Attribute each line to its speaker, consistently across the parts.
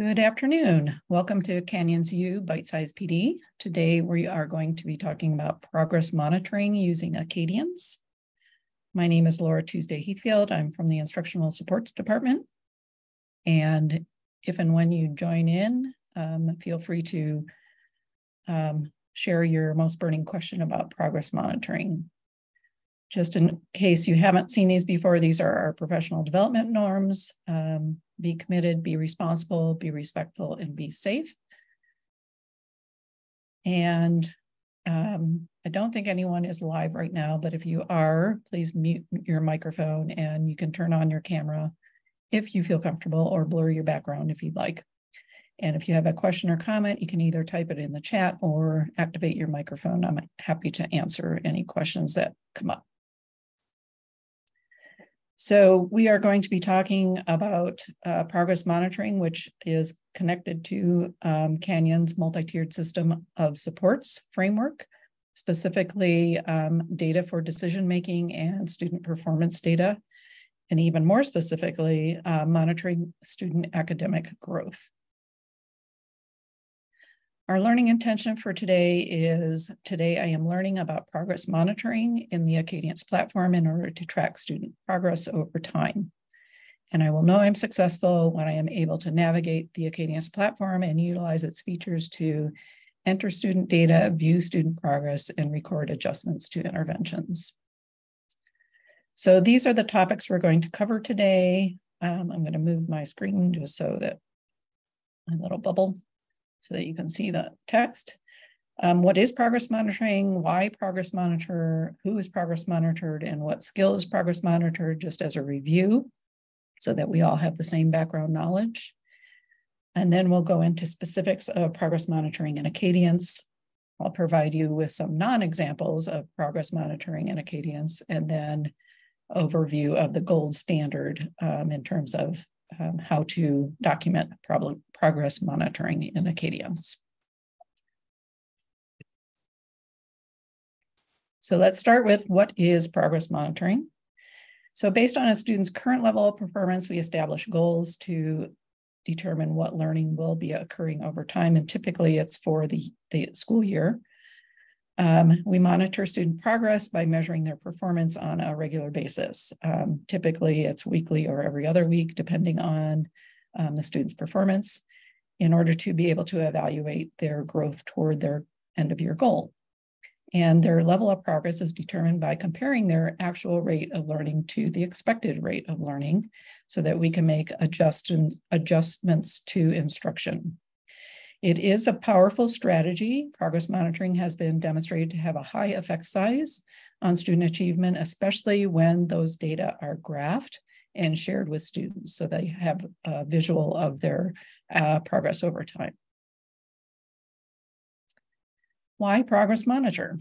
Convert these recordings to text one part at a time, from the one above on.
Speaker 1: Good afternoon. Welcome to Canyons U Bite Size PD. Today we are going to be talking about progress monitoring using Acadience. My name is Laura Tuesday Heathfield. I'm from the Instructional Supports Department. And if and when you join in, um, feel free to um, share your most burning question about progress monitoring. Just in case you haven't seen these before, these are our professional development norms. Um, be committed, be responsible, be respectful, and be safe. And um, I don't think anyone is live right now, but if you are, please mute your microphone and you can turn on your camera if you feel comfortable or blur your background if you'd like. And if you have a question or comment, you can either type it in the chat or activate your microphone. I'm happy to answer any questions that come up. So we are going to be talking about uh, progress monitoring, which is connected to um, Canyon's multi-tiered system of supports framework, specifically um, data for decision-making and student performance data, and even more specifically, uh, monitoring student academic growth. Our learning intention for today is today I am learning about progress monitoring in the Acadience platform in order to track student progress over time. And I will know I'm successful when I am able to navigate the Acadience platform and utilize its features to enter student data, view student progress, and record adjustments to interventions. So these are the topics we're going to cover today. Um, I'm going to move my screen just so that my little bubble so that you can see the text. Um, what is progress monitoring? Why progress monitor? Who is progress monitored? And what skill is progress monitored? Just as a review, so that we all have the same background knowledge. And then we'll go into specifics of progress monitoring and Acadience. I'll provide you with some non-examples of progress monitoring and Acadience, and then overview of the gold standard um, in terms of um, how to document problem, progress monitoring in Acadience. So let's start with what is progress monitoring. So based on a student's current level of performance, we establish goals to determine what learning will be occurring over time. And typically it's for the, the school year. Um, we monitor student progress by measuring their performance on a regular basis. Um, typically, it's weekly or every other week, depending on um, the student's performance, in order to be able to evaluate their growth toward their end of year goal. And their level of progress is determined by comparing their actual rate of learning to the expected rate of learning so that we can make adjust adjustments to instruction. It is a powerful strategy. Progress monitoring has been demonstrated to have a high effect size on student achievement, especially when those data are graphed and shared with students so they have a visual of their uh, progress over time. Why progress monitor?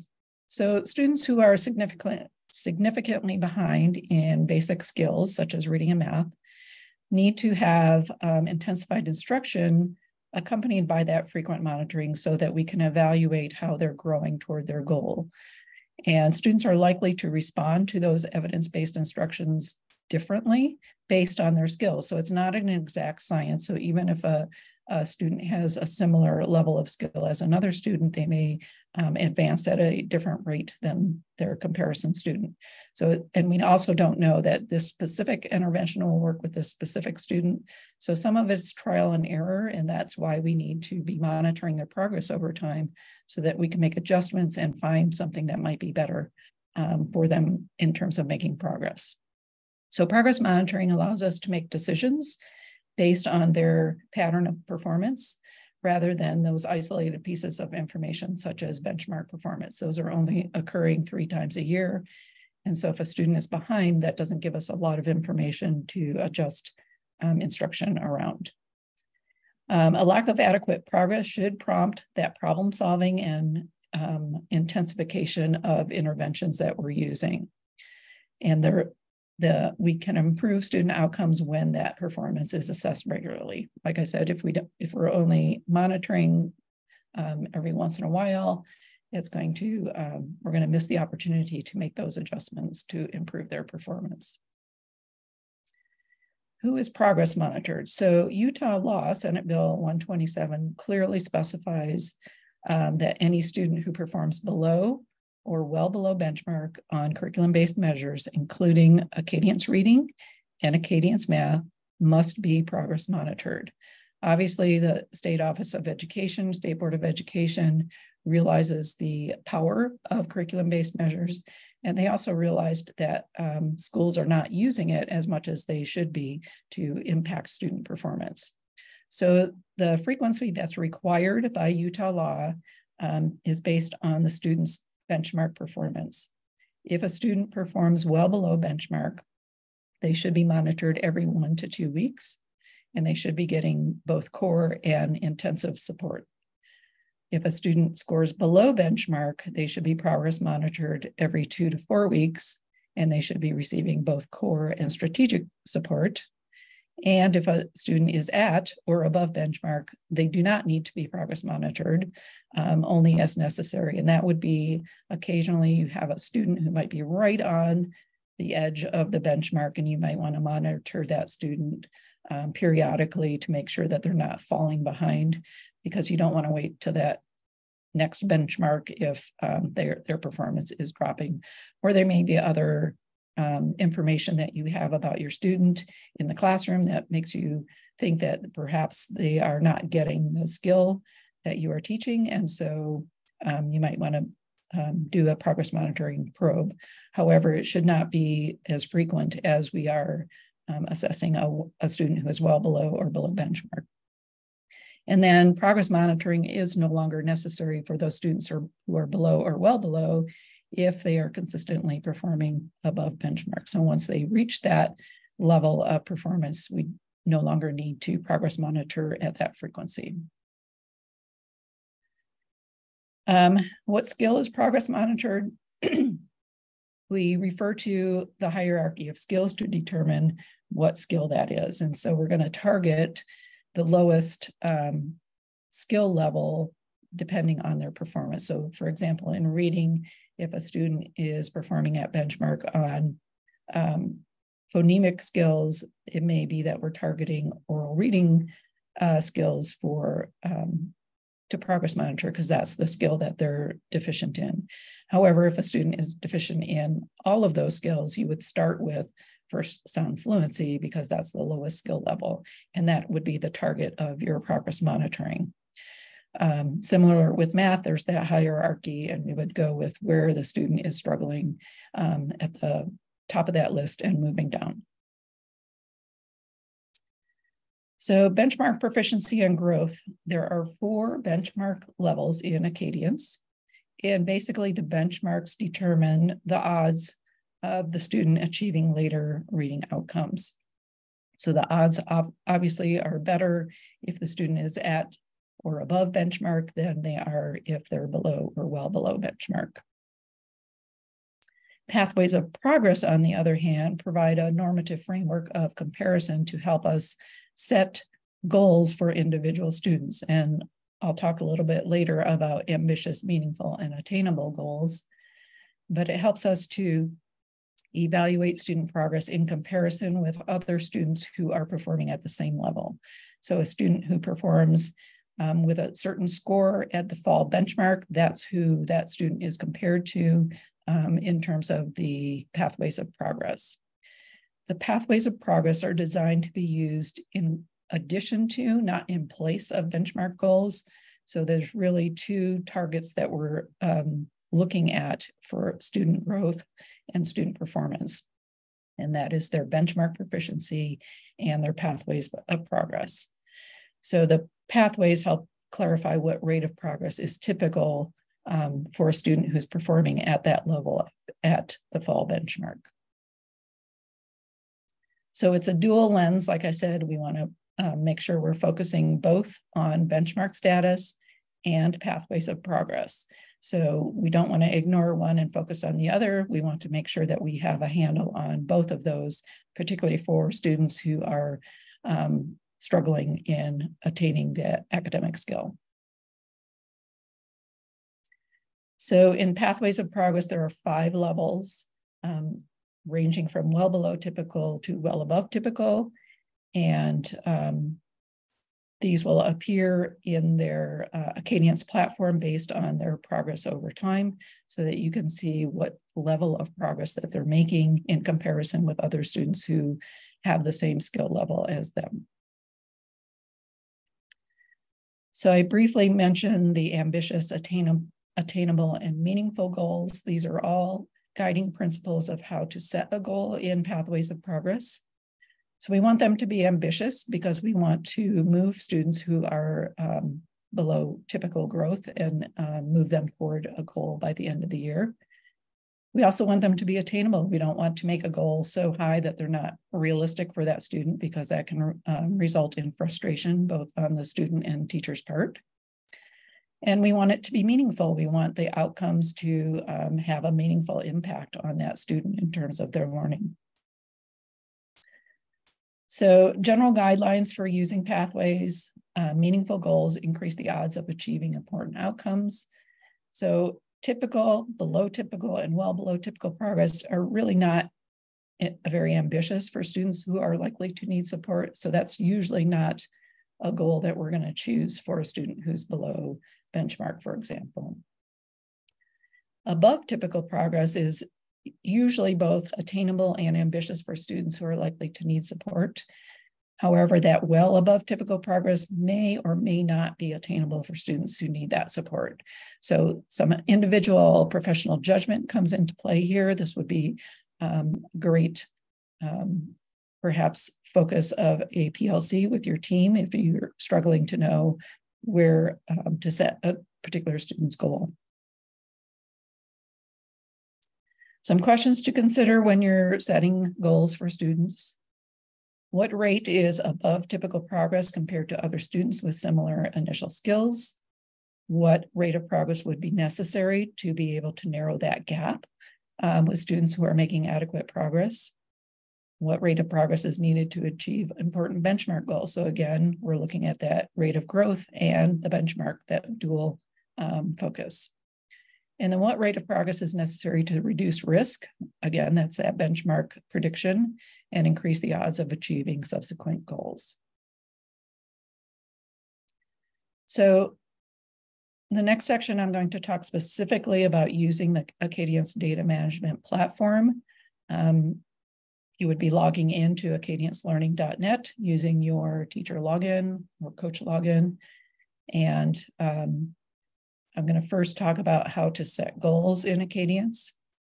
Speaker 1: So students who are significant, significantly behind in basic skills such as reading and math need to have um, intensified instruction accompanied by that frequent monitoring so that we can evaluate how they're growing toward their goal. And students are likely to respond to those evidence-based instructions differently based on their skills. So it's not an exact science. So even if a, a student has a similar level of skill as another student, they may um, advance at a different rate than their comparison student. So, and we also don't know that this specific intervention will work with this specific student. So some of it's trial and error, and that's why we need to be monitoring their progress over time so that we can make adjustments and find something that might be better um, for them in terms of making progress. So progress monitoring allows us to make decisions based on their pattern of performance rather than those isolated pieces of information such as benchmark performance. Those are only occurring three times a year. And so if a student is behind, that doesn't give us a lot of information to adjust um, instruction around. Um, a lack of adequate progress should prompt that problem solving and um, intensification of interventions that we're using. And there, the we can improve student outcomes when that performance is assessed regularly. Like I said, if we don't, if we're only monitoring um, every once in a while, it's going to um, we're going to miss the opportunity to make those adjustments to improve their performance. Who is progress monitored? So Utah law, Senate Bill 127, clearly specifies um, that any student who performs below or well below benchmark on curriculum-based measures, including Acadience reading and Acadience math, must be progress monitored. Obviously, the State Office of Education, State Board of Education realizes the power of curriculum-based measures and they also realized that um, schools are not using it as much as they should be to impact student performance. So the frequency that's required by Utah law um, is based on the student's benchmark performance. If a student performs well below benchmark, they should be monitored every one to two weeks, and they should be getting both core and intensive support. If a student scores below benchmark, they should be progress monitored every two to four weeks, and they should be receiving both core and strategic support. And if a student is at or above benchmark, they do not need to be progress monitored, um, only as necessary. And that would be occasionally you have a student who might be right on the edge of the benchmark, and you might want to monitor that student um, periodically to make sure that they're not falling behind because you don't want to wait to that next benchmark if um, their, their performance is dropping. Or there may be other um, information that you have about your student in the classroom that makes you think that perhaps they are not getting the skill that you are teaching. And so um, you might want to um, do a progress monitoring probe. However, it should not be as frequent as we are um, assessing a, a student who is well below or below benchmark. And then progress monitoring is no longer necessary for those students who are below or well below if they are consistently performing above benchmarks. And once they reach that level of performance, we no longer need to progress monitor at that frequency. Um, what skill is progress monitored? we refer to the hierarchy of skills to determine what skill that is. And so we're going to target the lowest um, skill level depending on their performance. So for example, in reading, if a student is performing at benchmark on um, phonemic skills, it may be that we're targeting oral reading uh, skills for um, to progress monitor because that's the skill that they're deficient in. However, if a student is deficient in all of those skills, you would start with first sound fluency because that's the lowest skill level. And that would be the target of your progress monitoring. Um, similar with math, there's that hierarchy, and we would go with where the student is struggling um, at the top of that list and moving down. So benchmark proficiency and growth, there are four benchmark levels in Acadience. And basically the benchmarks determine the odds of the student achieving later reading outcomes. So the odds obviously are better if the student is at or above benchmark than they are if they're below or well below benchmark. Pathways of progress, on the other hand, provide a normative framework of comparison to help us set goals for individual students. And I'll talk a little bit later about ambitious, meaningful, and attainable goals. But it helps us to evaluate student progress in comparison with other students who are performing at the same level. So a student who performs um, with a certain score at the fall benchmark, that's who that student is compared to um, in terms of the pathways of progress. The pathways of progress are designed to be used in addition to, not in place of benchmark goals. So there's really two targets that we're um, looking at for student growth and student performance. And that is their benchmark proficiency and their pathways of progress. So the pathways help clarify what rate of progress is typical um, for a student who's performing at that level at the fall benchmark. So it's a dual lens. Like I said, we want to uh, make sure we're focusing both on benchmark status and pathways of progress. So we don't want to ignore one and focus on the other. We want to make sure that we have a handle on both of those, particularly for students who are um, struggling in attaining the academic skill. So in Pathways of Progress, there are five levels, um, ranging from well below typical to well above typical. And um, these will appear in their uh, Acadience platform based on their progress over time so that you can see what level of progress that they're making in comparison with other students who have the same skill level as them. So I briefly mentioned the ambitious, attainable, attainable and meaningful goals. These are all guiding principles of how to set a goal in Pathways of Progress. So we want them to be ambitious because we want to move students who are um, below typical growth and uh, move them toward a goal by the end of the year. We also want them to be attainable. We don't want to make a goal so high that they're not realistic for that student because that can um, result in frustration both on the student and teacher's part. And we want it to be meaningful. We want the outcomes to um, have a meaningful impact on that student in terms of their learning. So general guidelines for using pathways, uh, meaningful goals increase the odds of achieving important outcomes. So typical, below typical, and well below typical progress are really not eh, very ambitious for students who are likely to need support. So that's usually not a goal that we're going to choose for a student who's below benchmark, for example. Above typical progress is usually both attainable and ambitious for students who are likely to need support. However, that well above typical progress may or may not be attainable for students who need that support. So some individual professional judgment comes into play here. This would be um, great, um, perhaps focus of a PLC with your team if you're struggling to know where um, to set a particular student's goal. Some questions to consider when you're setting goals for students. What rate is above typical progress compared to other students with similar initial skills? What rate of progress would be necessary to be able to narrow that gap um, with students who are making adequate progress? What rate of progress is needed to achieve important benchmark goals? So again, we're looking at that rate of growth and the benchmark, that dual um, focus. And then what rate of progress is necessary to reduce risk? Again, that's that benchmark prediction and increase the odds of achieving subsequent goals. So the next section, I'm going to talk specifically about using the Acadience data management platform. Um, you would be logging into acadiencelearning.net using your teacher login or coach login. And um, I'm going to first talk about how to set goals in Acadience.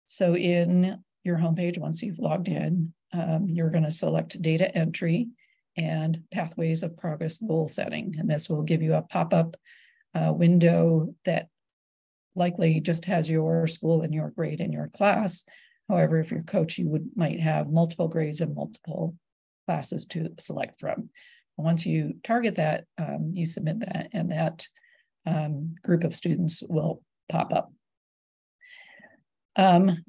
Speaker 1: So in your homepage, once you've logged in, um, you're going to select data entry and pathways of progress goal setting. And this will give you a pop-up uh, window that likely just has your school and your grade in your class. However, if you're coach, you would might have multiple grades and multiple classes to select from. Once you target that, um, you submit that, and that um, group of students will pop up. Um,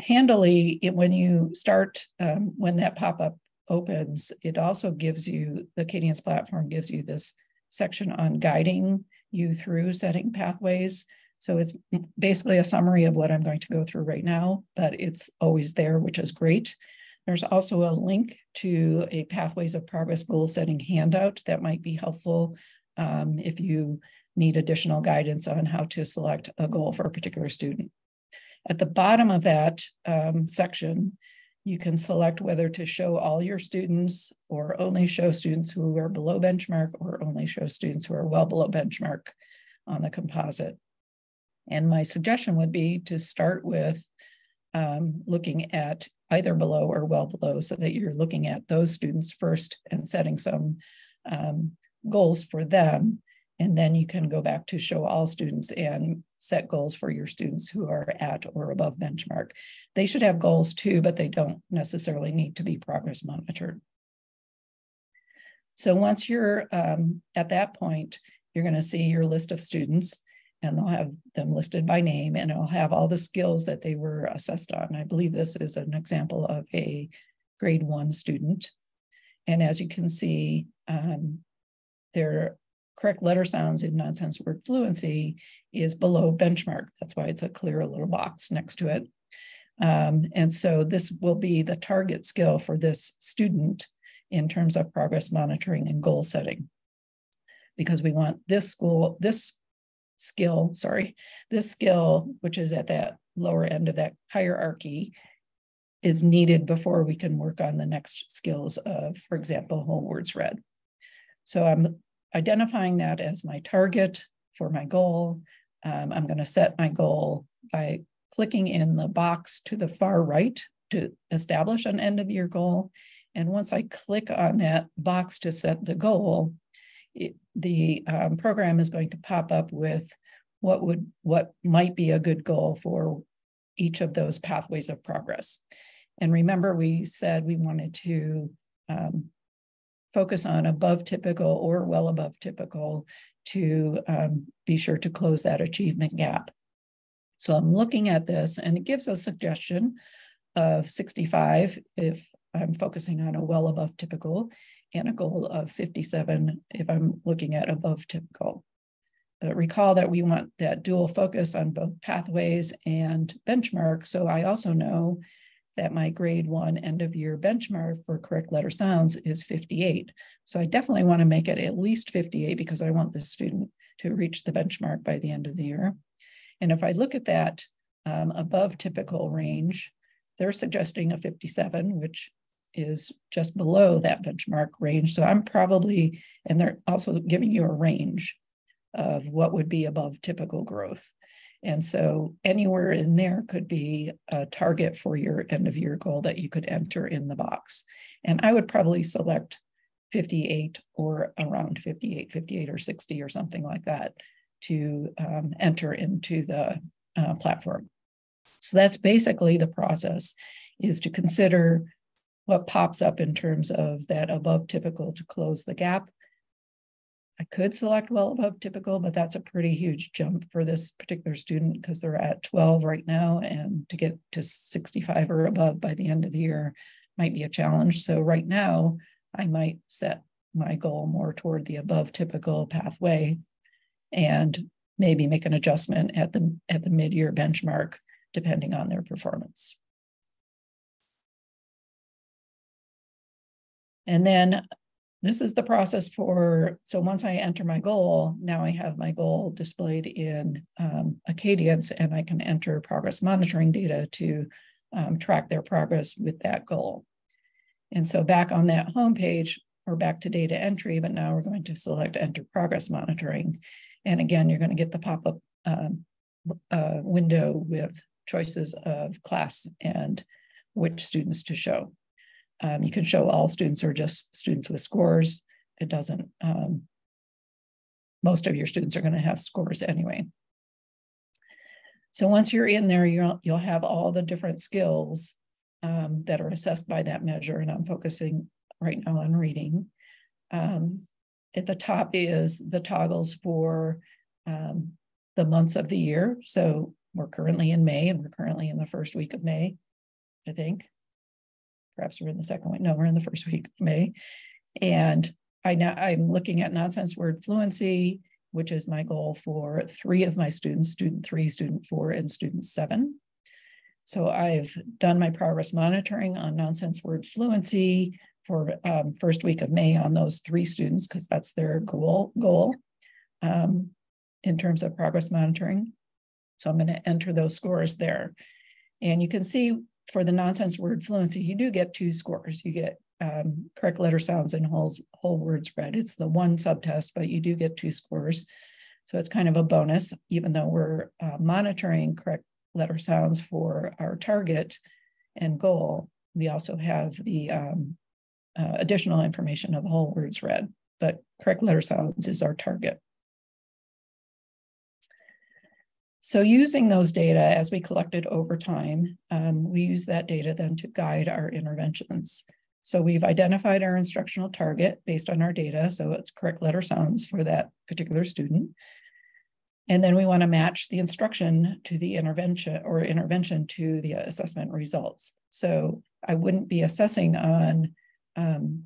Speaker 1: handily, it, when you start, um, when that pop-up opens, it also gives you, the Acadience platform gives you this section on guiding you through setting pathways. So it's basically a summary of what I'm going to go through right now, but it's always there, which is great. There's also a link to a Pathways of Progress goal setting handout that might be helpful um, if you need additional guidance on how to select a goal for a particular student. At the bottom of that um, section, you can select whether to show all your students or only show students who are below benchmark or only show students who are well below benchmark on the composite. And my suggestion would be to start with um, looking at either below or well below so that you're looking at those students first and setting some um, goals for them. And then you can go back to show all students and set goals for your students who are at or above benchmark. They should have goals too, but they don't necessarily need to be progress monitored. So once you're um, at that point, you're going to see your list of students and they'll have them listed by name and it'll have all the skills that they were assessed on. I believe this is an example of a grade one student. And as you can see, um, their correct letter sounds in nonsense word fluency is below benchmark. That's why it's a clear little box next to it. Um, and so this will be the target skill for this student in terms of progress monitoring and goal setting. Because we want this school, this skill, sorry, this skill, which is at that lower end of that hierarchy, is needed before we can work on the next skills of, for example, whole words read. So I'm identifying that as my target for my goal. Um, I'm going to set my goal by clicking in the box to the far right to establish an end of year goal. And once I click on that box to set the goal, it, the um, program is going to pop up with what would what might be a good goal for each of those pathways of progress. And remember, we said we wanted to um, focus on above typical or well above typical to um, be sure to close that achievement gap. So I'm looking at this and it gives a suggestion of 65 if I'm focusing on a well above typical and a goal of 57 if I'm looking at above typical. But recall that we want that dual focus on both pathways and benchmark. So I also know that my grade one end of year benchmark for correct letter sounds is 58. So I definitely want to make it at least 58 because I want the student to reach the benchmark by the end of the year. And if I look at that um, above typical range, they're suggesting a 57, which is just below that benchmark range. So I'm probably, and they're also giving you a range of what would be above typical growth. And so anywhere in there could be a target for your end of year goal that you could enter in the box. And I would probably select 58 or around 58, 58 or 60 or something like that to um, enter into the uh, platform. So that's basically the process is to consider what pops up in terms of that above typical to close the gap. I could select well above typical, but that's a pretty huge jump for this particular student because they're at 12 right now and to get to 65 or above by the end of the year might be a challenge. So right now I might set my goal more toward the above typical pathway and maybe make an adjustment at the at the mid-year benchmark depending on their performance. And then this is the process for, so once I enter my goal, now I have my goal displayed in um, Acadience and I can enter progress monitoring data to um, track their progress with that goal. And so back on that homepage, we're back to data entry, but now we're going to select enter progress monitoring. And again, you're going to get the pop-up um, uh, window with choices of class and which students to show. Um, you can show all students or just students with scores. It doesn't, um, most of your students are going to have scores anyway. So once you're in there, you'll, you'll have all the different skills um, that are assessed by that measure. And I'm focusing right now on reading. Um, at the top is the toggles for um, the months of the year. So we're currently in May and we're currently in the first week of May, I think. Perhaps we're in the second week. No, we're in the first week of May. And I now I'm looking at nonsense word fluency, which is my goal for three of my students, student three, student four, and student seven. So I've done my progress monitoring on nonsense word fluency for um, first week of May on those three students because that's their goal goal um, in terms of progress monitoring. So I'm going to enter those scores there. And you can see for the nonsense word fluency, you do get two scores. You get um, correct letter sounds and whole, whole words read. It's the one subtest, but you do get two scores. So it's kind of a bonus, even though we're uh, monitoring correct letter sounds for our target and goal. We also have the um, uh, additional information of whole words read, but correct letter sounds is our target. So using those data as we collected over time, um, we use that data then to guide our interventions. So we've identified our instructional target based on our data. So it's correct letter sounds for that particular student. And then we want to match the instruction to the intervention or intervention to the assessment results. So I wouldn't be assessing on um,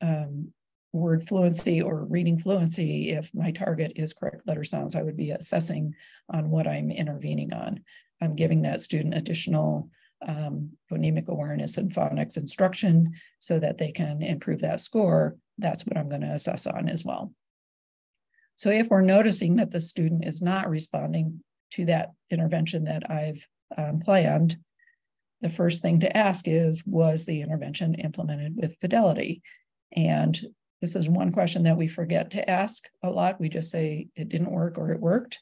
Speaker 1: um, word fluency or reading fluency if my target is correct letter sounds. I would be assessing on what I'm intervening on. I'm giving that student additional um, phonemic awareness and phonics instruction so that they can improve that score, that's what I'm going to assess on as well. So if we're noticing that the student is not responding to that intervention that I've um, planned, the first thing to ask is, was the intervention implemented with fidelity? And this is one question that we forget to ask a lot. We just say it didn't work or it worked.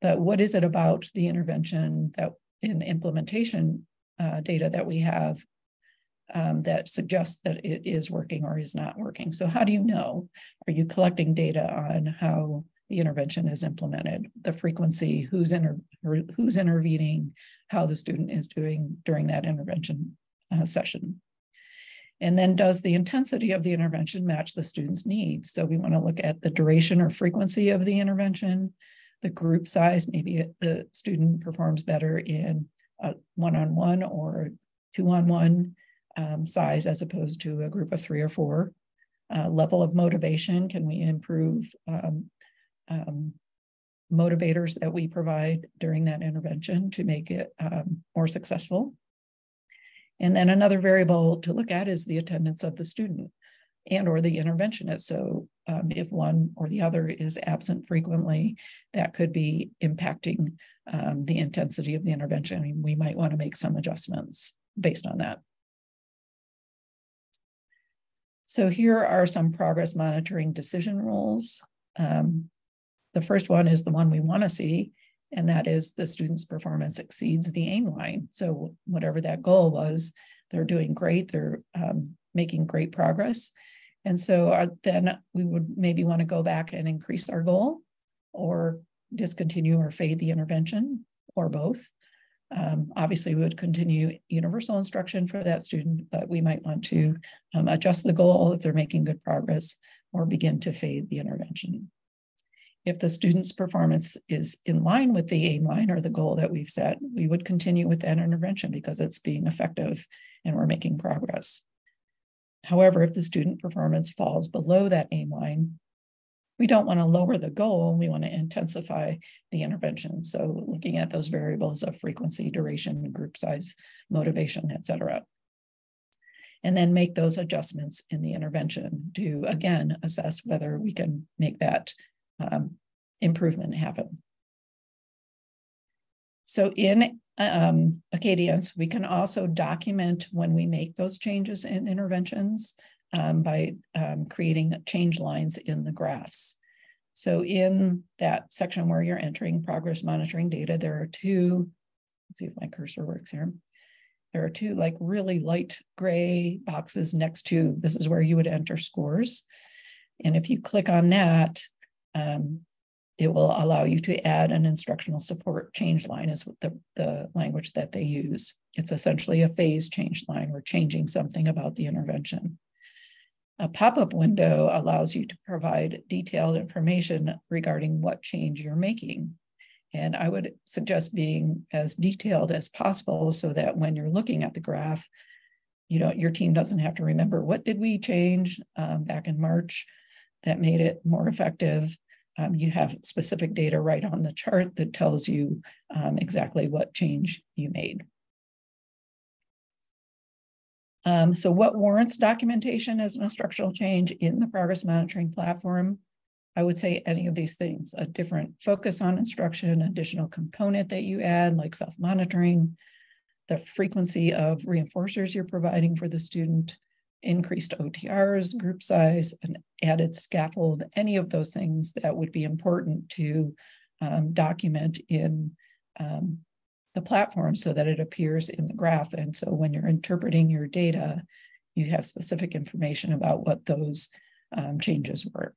Speaker 1: But what is it about the intervention that in implementation uh, data that we have um, that suggests that it is working or is not working. So how do you know? Are you collecting data on how the intervention is implemented, the frequency, who's inter who's intervening, how the student is doing during that intervention uh, session. And then does the intensity of the intervention match the student's needs? So we want to look at the duration or frequency of the intervention, the group size, maybe the student performs better in a one-on-one or two-on-one um, size as opposed to a group of three or four. Uh, level of motivation, can we improve um, um, motivators that we provide during that intervention to make it um, more successful? And then another variable to look at is the attendance of the student and or the interventionist. So um, if one or the other is absent frequently, that could be impacting um, the intensity of the intervention. I mean, we might want to make some adjustments based on that. So here are some progress monitoring decision rules. Um, the first one is the one we want to see, and that is the student's performance exceeds the aim line. So whatever that goal was, they're doing great, they're um, making great progress. And so uh, then we would maybe want to go back and increase our goal or discontinue or fade the intervention or both. Um, obviously, we would continue universal instruction for that student, but we might want to um, adjust the goal if they're making good progress or begin to fade the intervention. If the student's performance is in line with the aim line or the goal that we've set, we would continue with that intervention because it's being effective and we're making progress. However, if the student performance falls below that aim line, we don't want to lower the goal, we want to intensify the intervention. So looking at those variables of frequency, duration, group size, motivation, et cetera. And then make those adjustments in the intervention to, again, assess whether we can make that um, improvement happen. So in um, Acadience, we can also document when we make those changes in interventions um, by um, creating change lines in the graphs. So in that section where you're entering progress monitoring data, there are two, let's see if my cursor works here. There are two like really light gray boxes next to, this is where you would enter scores. And if you click on that, um, it will allow you to add an instructional support change line is the, the language that they use. It's essentially a phase change line. We're changing something about the intervention. A pop-up window allows you to provide detailed information regarding what change you're making. And I would suggest being as detailed as possible so that when you're looking at the graph, you know, your team doesn't have to remember what did we change um, back in March that made it more effective um, you have specific data right on the chart that tells you um, exactly what change you made. Um, so what warrants documentation as an instructional change in the progress monitoring platform? I would say any of these things, a different focus on instruction, additional component that you add like self-monitoring, the frequency of reinforcers you're providing for the student, increased OTRs, group size, an added scaffold, any of those things that would be important to um, document in um, the platform so that it appears in the graph. And so when you're interpreting your data, you have specific information about what those um, changes were.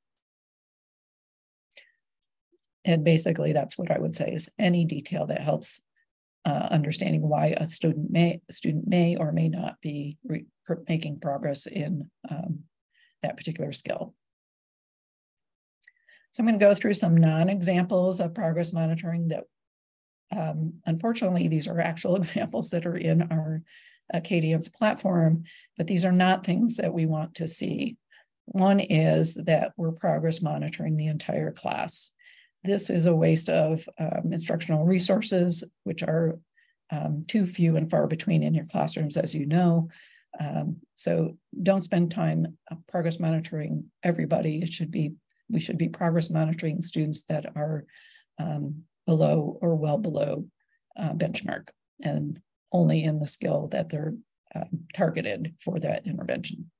Speaker 1: And basically, that's what I would say is any detail that helps uh, understanding why a student may student may or may not be making progress in um, that particular skill. So I'm going to go through some non-examples of progress monitoring that, um, unfortunately, these are actual examples that are in our Acadience platform, but these are not things that we want to see. One is that we're progress monitoring the entire class. This is a waste of um, instructional resources, which are um, too few and far between in your classrooms, as you know. Um, so don't spend time uh, progress monitoring everybody. It should be we should be progress monitoring students that are um, below or well below uh, benchmark and only in the skill that they're um, targeted for that intervention.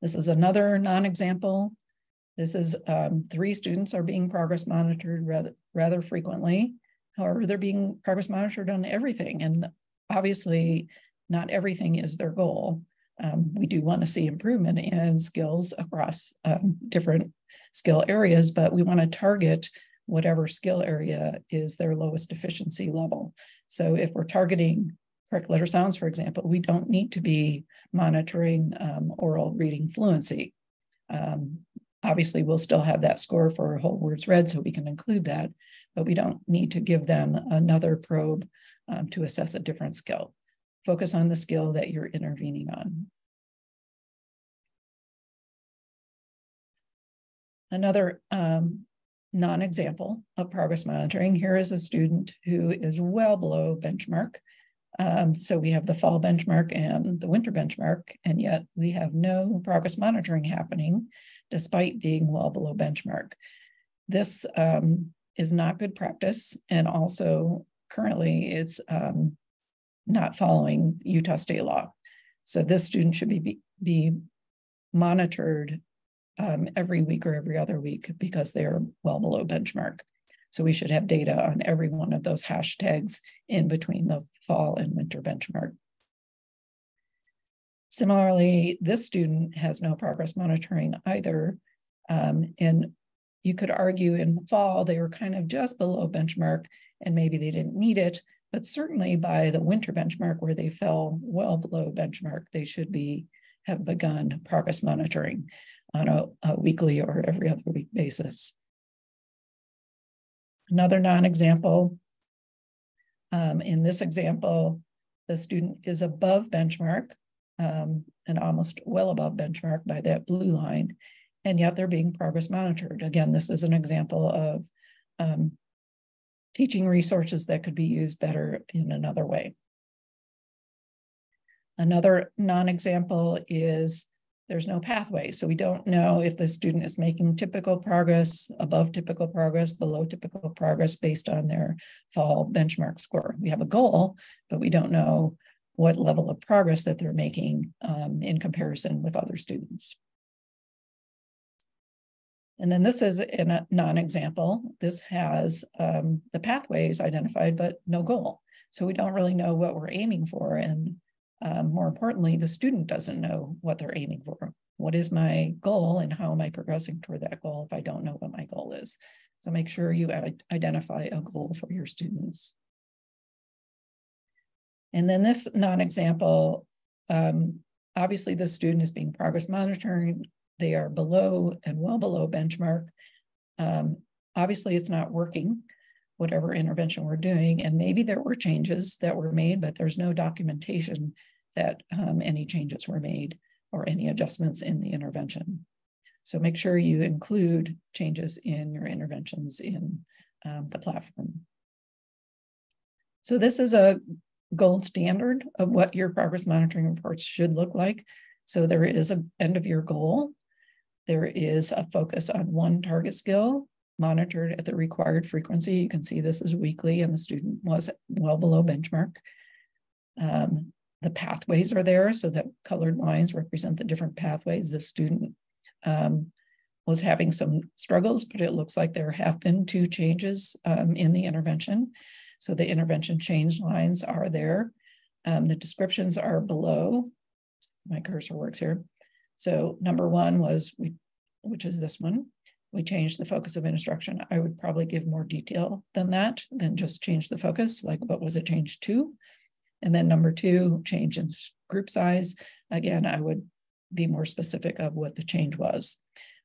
Speaker 1: This is another non-example. This is um, three students are being progress monitored rather, rather frequently. However, they're being progress monitored on everything. And obviously, not everything is their goal. Um, we do want to see improvement in skills across um, different skill areas, but we want to target whatever skill area is their lowest efficiency level. So if we're targeting correct letter sounds, for example, we don't need to be monitoring um, oral reading fluency. Um, obviously, we'll still have that score for whole words read, so we can include that, but we don't need to give them another probe um, to assess a different skill. Focus on the skill that you're intervening on. Another um, non-example of progress monitoring. Here is a student who is well below benchmark. Um, so we have the fall benchmark and the winter benchmark, and yet we have no progress monitoring happening despite being well below benchmark. This um, is not good practice, and also currently it's um, not following Utah state law. So this student should be, be monitored um, every week or every other week because they are well below benchmark. So we should have data on every one of those hashtags in between the fall and winter benchmark. Similarly, this student has no progress monitoring either. Um, and you could argue in the fall, they were kind of just below benchmark and maybe they didn't need it, but certainly by the winter benchmark where they fell well below benchmark, they should be have begun progress monitoring on a, a weekly or every other week basis. Another non-example, um, in this example, the student is above benchmark um, and almost well above benchmark by that blue line, and yet they're being progress monitored. Again, this is an example of um, teaching resources that could be used better in another way. Another non-example is there's no pathway. So we don't know if the student is making typical progress, above typical progress, below typical progress based on their fall benchmark score. We have a goal, but we don't know what level of progress that they're making um, in comparison with other students. And then this is a non-example. This has um, the pathways identified, but no goal. So we don't really know what we're aiming for. And um, more importantly, the student doesn't know what they're aiming for. What is my goal and how am I progressing toward that goal if I don't know what my goal is? So make sure you identify a goal for your students. And then this non-example, um, obviously the student is being progress monitoring. They are below and well below benchmark. Um, obviously it's not working whatever intervention we're doing. And maybe there were changes that were made, but there's no documentation that um, any changes were made or any adjustments in the intervention. So make sure you include changes in your interventions in um, the platform. So this is a gold standard of what your progress monitoring reports should look like. So there is an end of year goal. There is a focus on one target skill monitored at the required frequency. You can see this is weekly and the student was well below benchmark. Um, the pathways are there so that colored lines represent the different pathways. The student um, was having some struggles, but it looks like there have been two changes um, in the intervention. So the intervention change lines are there. Um, the descriptions are below. My cursor works here. So number one was, we, which is this one, we changed the focus of instruction. I would probably give more detail than that, than just change the focus, like what was it changed to? And then number two, change in group size. Again, I would be more specific of what the change was.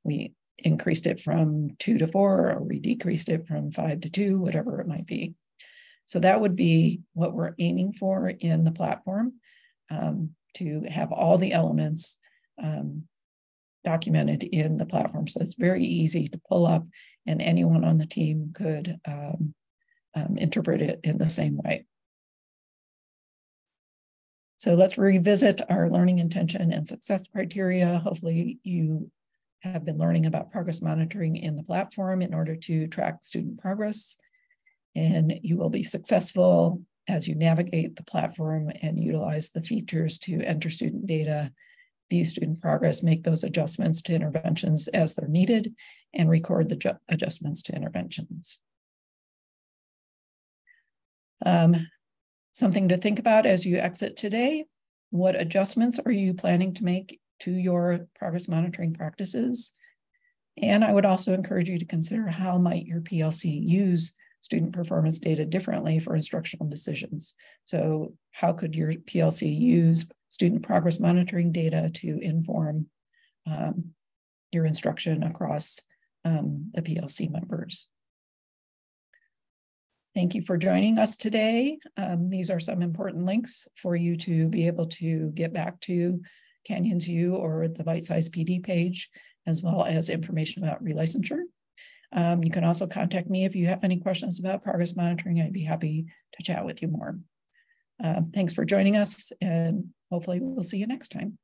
Speaker 1: We increased it from two to four, or we decreased it from five to two, whatever it might be. So that would be what we're aiming for in the platform um, to have all the elements um, documented in the platform. So it's very easy to pull up and anyone on the team could um, um, interpret it in the same way. So let's revisit our learning intention and success criteria. Hopefully you have been learning about progress monitoring in the platform in order to track student progress. And you will be successful as you navigate the platform and utilize the features to enter student data, view student progress, make those adjustments to interventions as they're needed, and record the adjustments to interventions. Um, something to think about as you exit today. What adjustments are you planning to make to your progress monitoring practices? And I would also encourage you to consider how might your PLC use student performance data differently for instructional decisions. So how could your PLC use student progress monitoring data to inform um, your instruction across um, the PLC members? Thank you for joining us today. Um, these are some important links for you to be able to get back to Canyons U or the Bite Size PD page, as well as information about relicensure. Um, you can also contact me if you have any questions about progress monitoring. I'd be happy to chat with you more. Uh, thanks for joining us, and hopefully we'll see you next time.